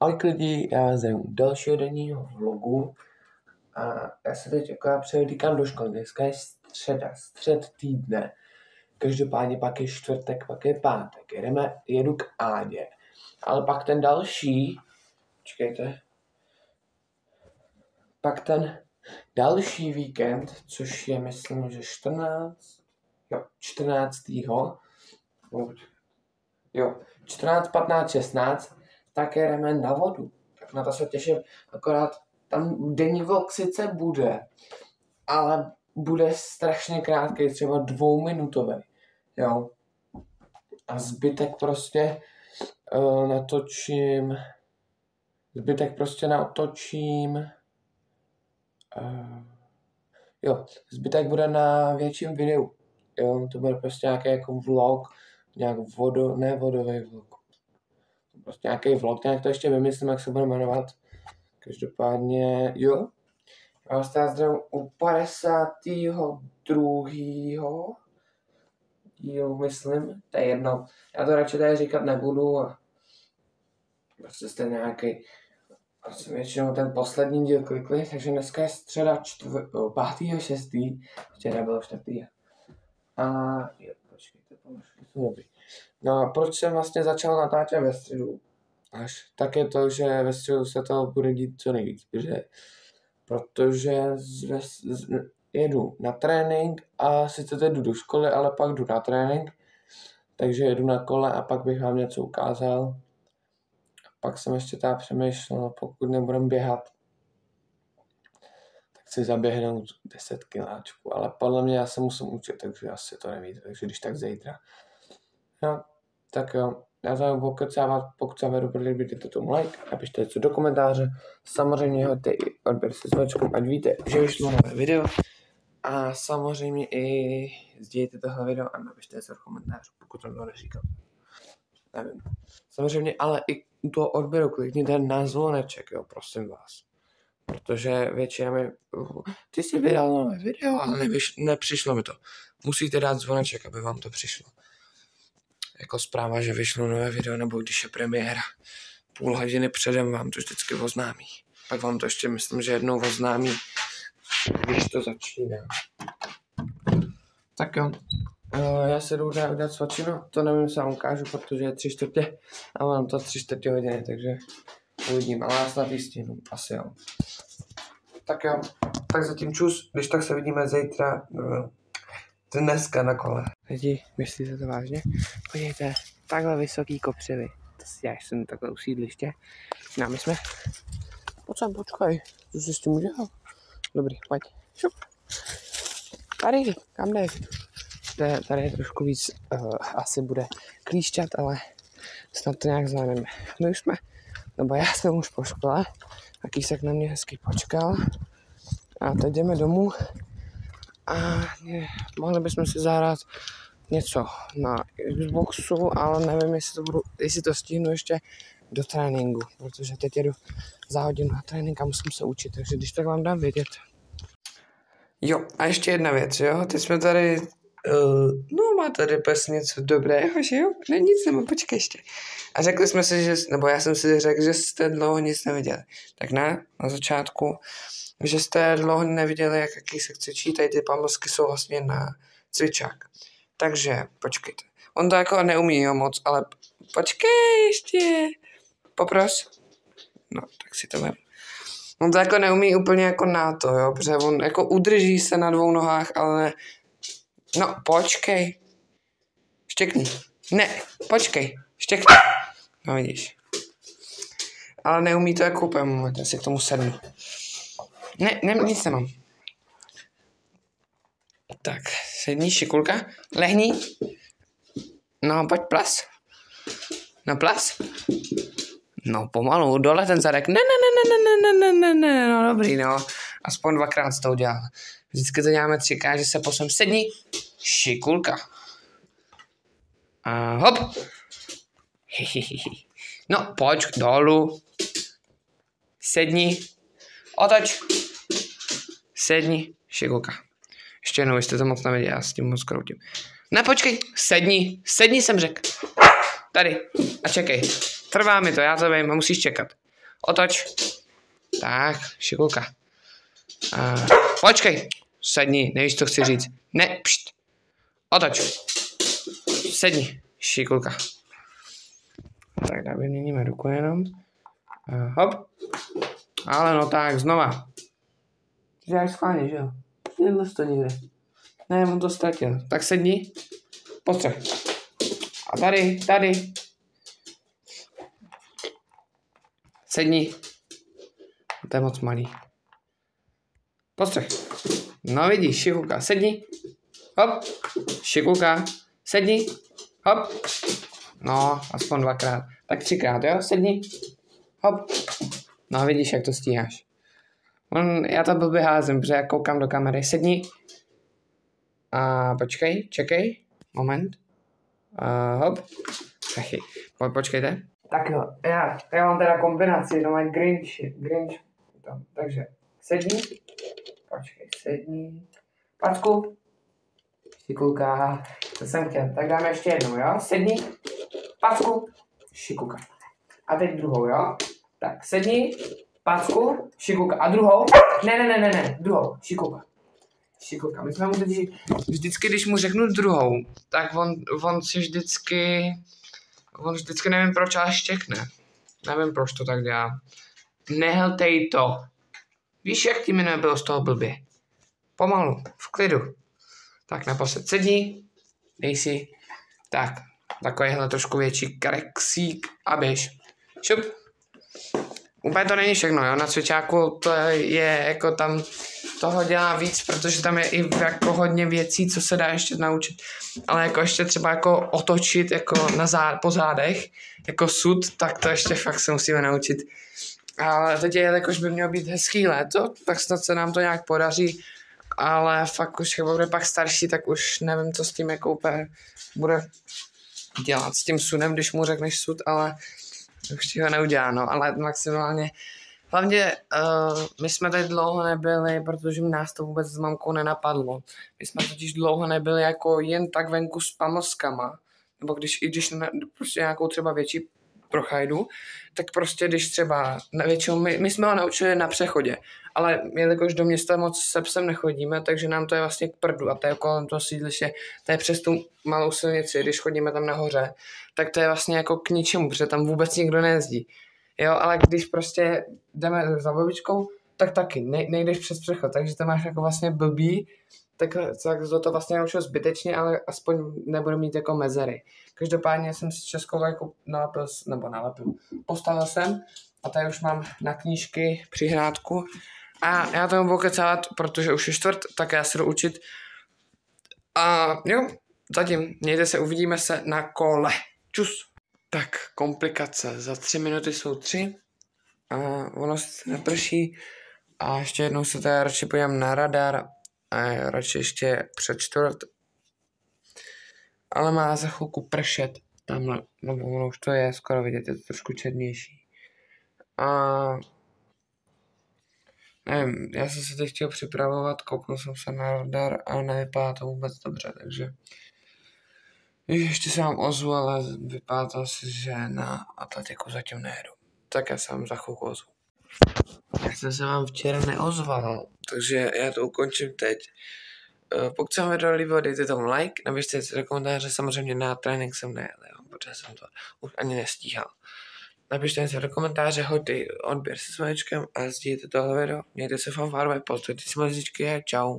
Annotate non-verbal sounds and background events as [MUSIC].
Ahoj lidi, já zdravím dalšího denního vlogu a já se teď jako převlíkám do školy. Dneska je středa, střed týdne. Každopádně pak je čtvrtek, pak je pátek. Jedeme, jedu k Ádě. Ale pak ten další, čekejte, pak ten další víkend, což je myslím, že 14, jo, 14. Jo, 14, 15, 16, tak jdeme na vodu. Tak na to se těším. Akorát tam denní vlog sice bude, ale bude strašně krátký, třeba dvouminutový. Jo. A zbytek prostě uh, natočím, zbytek prostě natočím, uh, jo, zbytek bude na větším videu. Jo, to bude prostě nějaký jako vlog, nějak vodo, ne vodový vlog, prostě nějaký vlog, nějak to ještě vymyslím, jak se bude jmenovat. Každopádně, jo. Já vás teda zdravím u 52. dílu, myslím, to je jedno. Já to radši tady říkat nebudu a prostě jste nějaký asi většinou ten poslední díl klikli, takže dneska je středa čtvr... 5. 6. Včera bylo 4. A jo, počkejte, pomůžky jsou dobrý. No a proč jsem vlastně začal natáčet ve středu? Až tak je to, že ve středu se to bude dít co nejvíc, protože, protože z, jedu na trénink a sice teď jdu do školy, ale pak jdu na trénink, takže jedu na kole a pak bych vám něco ukázal. Pak jsem ještě tady přemýšlel, no pokud nebudem běhat, tak si zaběhnout 10 kiláčků, ale podle mě já se musím učit, takže asi to nevíte, takže když tak zítra. No, tak jo, já vám pokecávat, pokud se vám líbí, dejte tomu like, napište něco do komentáře, samozřejmě hoďte i odběr se zvačkou, ať víte, že vyšlo nové video. A samozřejmě i sdílejte tohle video a napište něco do komentářů, pokud to neříkal. Nevím. Samozřejmě, ale i u toho odběru klikněte na zvoneček, jo, prosím vás. Protože většina mi, ty jsi vydal nové video, ale nevyš, nepřišlo mi to. Musíte dát zvoneček, aby vám to přišlo jako zpráva, že vyšlo nové video, nebo když je premiéra. Půl hodiny předem vám to vždycky oznámí. Pak vám to ještě myslím, že jednou oznámí, když to začíná. Tak jo, uh, já se jdu udělat svačinu, to nevím, jestli vám ukážu, protože je tři čtvrtě a mám to tři čtvrtě hodiny, takže uvidím, ale já snad jistinu, asi jo. Tak jo, tak zatím čus, když tak se vidíme zítra, dneska na kole. Lidi, myslíte to vážně? Podívejte, takhle vysoký kopřivy. To si já jsem takhle usídliště. No my jsme... Pojď sem, počkej. Co si s tím udělal? Dobrý, pojď. Šup. Tady, kam jdeš? Tady, tady je trošku víc, uh, asi bude klíšťat, ale snad to nějak zvládneme. My už jsme, nebo já jsem už po škole, a Kýsek na mě hezky počkal. A teď jdeme domů a ne, mohli bychom si zahrát něco na Xboxu, ale nevím, jestli to, budu, jestli to stihnu ještě do tréninku, protože teď jedu za hodinu na trénink a musím se učit, takže když tak vám dám vědět. Jo, a ještě jedna věc, jo, teď jsme tady, uh, no má tady pes něco dobrého, že jo, ne nic, nebo počkej ještě. A řekli jsme si, že, nebo já jsem si řekl, že jste dlouho nic neviděli. Tak ne, na začátku, že jste dlouho neviděli, jak jaký se cvičí, tady ty pamlsky jsou vlastně na cvičák. Takže počkejte. On to jako neumí jo, moc, ale počkej ještě. Popros. No, tak si to vem. On to jako neumí úplně jako na to, jo, protože on jako udrží se na dvou nohách, ale. No, počkej. Štěkni. Ne, počkej. Štěkni. No vidíš. Ale neumí to jako úplně moment, já si k tomu sednu. Ne, ne, nic nemám. Tak, sedni, šikulka, lehni. No, pojď plas. No, plas. No, pomalu, dole ten zadek. Ne, ne, ne, ne, ne, ne, ne, ne, ne, no, dobrý, no. Aspoň dvakrát to udělal. Vždycky to děláme třikrát, že se posem sedni, šikulka. A hop. [LAUGHS] No, pojď dolů. Sedni. Otoč. Sedni. Šikulka. Ještě jednou, jste to moc nevěděli, já s tím moc kroutím. Ne, počkej, sedni, sedni jsem řekl. Tady, a čekej. Trvá mi to, já to vím, a musíš čekat. Otoč. Tak, šikulka. Uh, počkej. Sedni, nevíš, co chci říct. Ne, pšt. Otoč. Sedni, šikulka. Tak dáme vyměníme ruku jenom. Uh, hop. Ale no tak, znova. Děláš schválně, že jo? Nebyl to nikde. Ne, on to ztratil. Tak sedni. Postřeh. A tady, tady. Sedni. To je moc malý. Postřeh. No vidíš, šikulka. Sedni. Hop. Šikulka. Sedni. Hop. No, aspoň dvakrát. Tak třikrát, jo? Sedni. Hop. No vidíš, jak to stíháš. On, já to blbě házím, protože já koukám do kamery. Sedni. A počkej, čekej. Moment. Uh, hop. Cachy. Po, počkejte. Tak jo, já, já mám teda kombinaci, no mám Grinch, Grinch. Tam. Takže sedni. Počkej, sedni. Packu. Šikulka. To jsem chtěl. Tak dáme ještě jednou, jo? Sedni. Packu. Šikuka. A teď druhou, jo? Tak, sedni. Packu. Šikuka. A druhou? Ne, ne, ne, ne, ne. Druhou. Šikuka. Šikuka. My jsme mu teď, vždycky, když mu řeknu druhou, tak on, on si vždycky, on vždycky nevím proč, ale štěkne. Nevím, proč to tak dělá. Nehltej to. Víš, jak ti minule bylo z toho blbě? Pomalu, v klidu. Tak naposled sedni, dej si, tak, takovýhle trošku větší karexík a běž. Šup. Úplně to není všechno, jo, na cvičáku to je jako tam toho dělá víc, protože tam je i jako hodně věcí, co se dá ještě naučit. Ale jako ještě třeba jako otočit jako na zád, po zádech, jako sud, tak to ještě fakt se musíme naučit. Ale teď je, jakož by mělo být hezký léto, tak snad se nám to nějak podaří, ale fakt už, jak bude pak starší, tak už nevím, co s tím jako úplně bude dělat s tím sudem, když mu řekneš sud, ale už ti ho neudělá, no, ale maximálně Hlavně uh, my jsme tady dlouho nebyli, protože nás to vůbec s mamkou nenapadlo. My jsme totiž dlouho nebyli jako jen tak venku s pamlskama, nebo když, i když na, prostě nějakou třeba větší prochajdu, tak prostě když třeba, většinou my, my jsme ho naučili na přechodě, ale jelikož do města moc se psem nechodíme, takže nám to je vlastně k prdu a to je kolem toho sídliště, to je přes tu malou silnici, když chodíme tam nahoře, tak to je vlastně jako k ničemu, protože tam vůbec nikdo nejezdí. Jo, ale když prostě jdeme za babičkou, tak taky ne, nejdeš přes přechod, takže to máš jako vlastně blbý, tak, tak to, vlastně naučil zbytečně, ale aspoň nebudu mít jako mezery. Každopádně jsem si českou jako nalepil, nebo nalepil, postavil jsem a tady už mám na knížky přihrádku a já to budu kecávat, protože už je čtvrt, tak já se jdu učit. A jo, zatím, mějte se, uvidíme se na kole. Čus. Tak, komplikace. Za tři minuty jsou tři a ono se neprší a ještě jednou se teda radši podívám na radar a radši ještě před čtvrt. Ale má za chvilku pršet tamhle, no ono už to je skoro vidět, je to trošku černější. A nevím, já jsem se teď chtěl připravovat, kouknul jsem se na radar a nevypadá to vůbec dobře, takže ještě se vám ozvu, ale vypadá to asi, že na atletiku zatím nejedu. Tak já se vám za chvilku ozvu. Já jsem se vám včera neozval, takže já to ukončím teď. Eh, pokud se vám video líbilo, dejte tomu like, napište do komentáře, samozřejmě na trénink jsem nejel, jo, protože jsem to už ani nestíhal. Napište si do komentáře, hoďte odběr se svoječkem a sdílejte tohle video. Mějte se fanfárové, pozdravte si mozičky a čau.